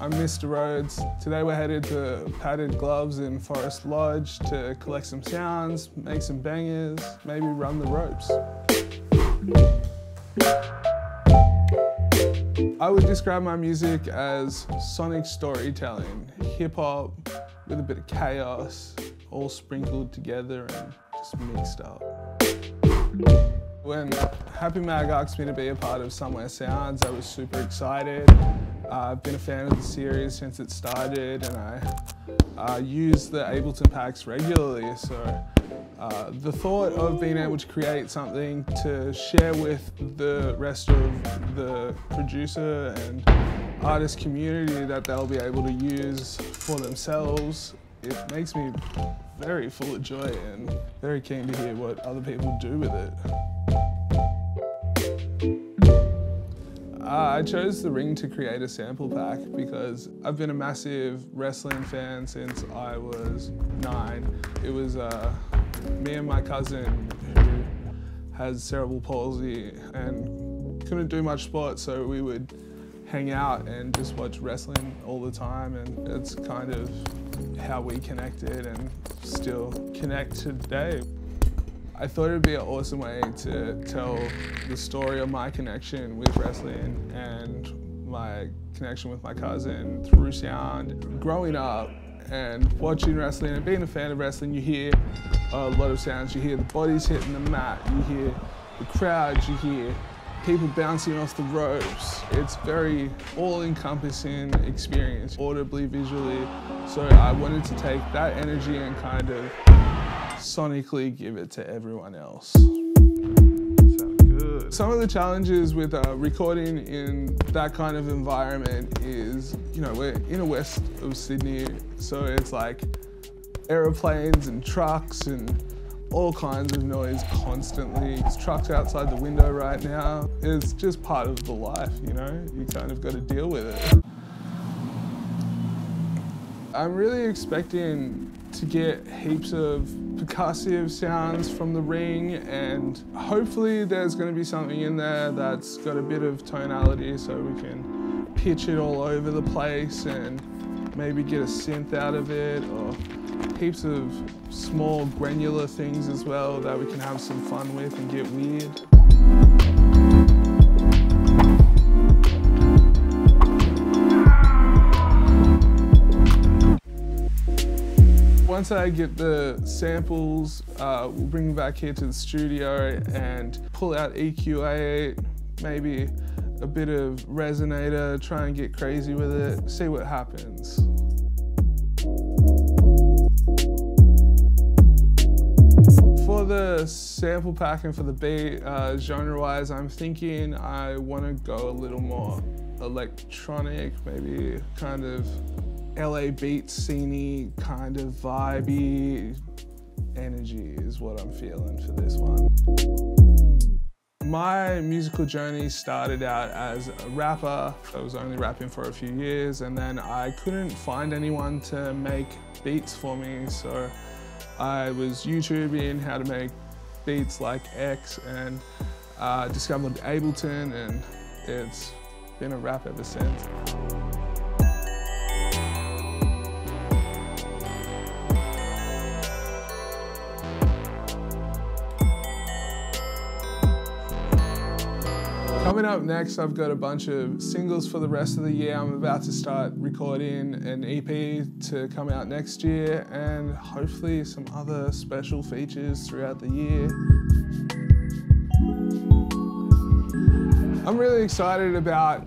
I'm Mr. Rhodes. Today we're headed to Padded Gloves in Forest Lodge to collect some sounds, make some bangers, maybe run the ropes. I would describe my music as sonic storytelling, hip hop with a bit of chaos, all sprinkled together and just mixed up. When Happy Mag asked me to be a part of Somewhere Sounds, I was super excited. I've been a fan of the series since it started and I uh, use the Ableton packs regularly. So uh, the thought of being able to create something to share with the rest of the producer and artist community that they'll be able to use for themselves, it makes me very full of joy and very keen to hear what other people do with it. Uh, I chose the ring to create a sample pack because I've been a massive wrestling fan since I was nine. It was uh, me and my cousin who has cerebral palsy and couldn't do much sport, so we would hang out and just watch wrestling all the time, and it's kind of how we connected and still connect today. I thought it'd be an awesome way to tell the story of my connection with wrestling and my connection with my cousin through sound. Growing up and watching wrestling and being a fan of wrestling, you hear a lot of sounds. You hear the bodies hitting the mat, you hear the crowds, you hear people bouncing off the ropes. It's very all-encompassing experience, audibly, visually. So I wanted to take that energy and kind of sonically give it to everyone else. Some of the challenges with uh, recording in that kind of environment is, you know, we're in the west of Sydney, so it's like aeroplanes and trucks and all kinds of noise constantly. There's trucks outside the window right now. It's just part of the life, you know? You kind of got to deal with it. I'm really expecting to get heaps of percussive sounds from the ring and hopefully there's going to be something in there that's got a bit of tonality so we can pitch it all over the place and maybe get a synth out of it or heaps of small granular things as well that we can have some fun with and get weird. Once I get the samples, uh, we'll bring them back here to the studio and pull out EQ Eight, maybe a bit of resonator, try and get crazy with it, see what happens. For the sample pack and for the beat, uh, genre-wise, I'm thinking I want to go a little more electronic, maybe kind of LA beat sceney kind of vibey energy is what I'm feeling for this one. My musical journey started out as a rapper. I was only rapping for a few years and then I couldn't find anyone to make beats for me so I was YouTubing how to make beats like X and uh, discovered Ableton and it's been a rap ever since. Coming up next, I've got a bunch of singles for the rest of the year. I'm about to start recording an EP to come out next year and hopefully some other special features throughout the year. I'm really excited about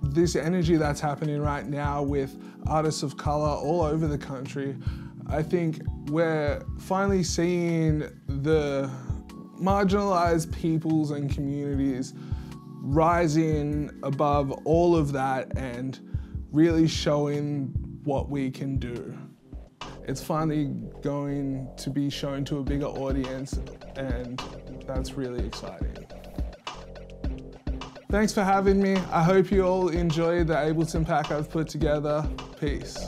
this energy that's happening right now with artists of color all over the country. I think we're finally seeing the marginalized peoples and communities rising above all of that and really showing what we can do. It's finally going to be shown to a bigger audience and that's really exciting. Thanks for having me. I hope you all enjoyed the Ableton pack I've put together. Peace.